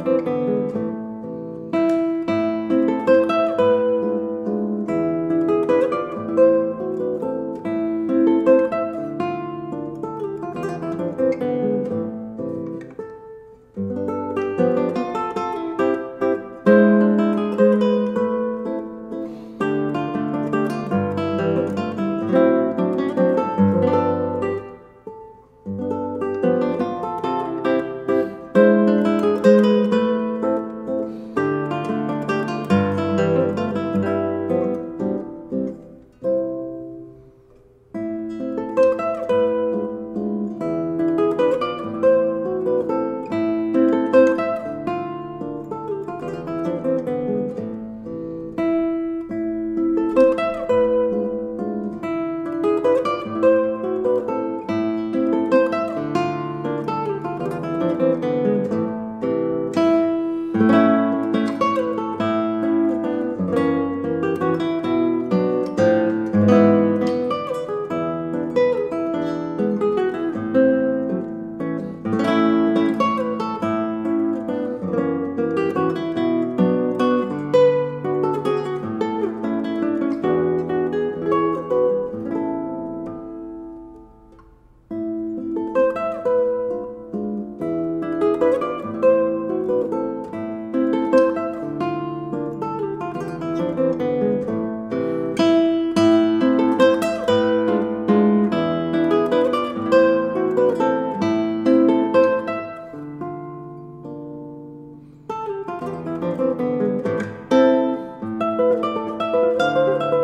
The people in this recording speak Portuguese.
Música Música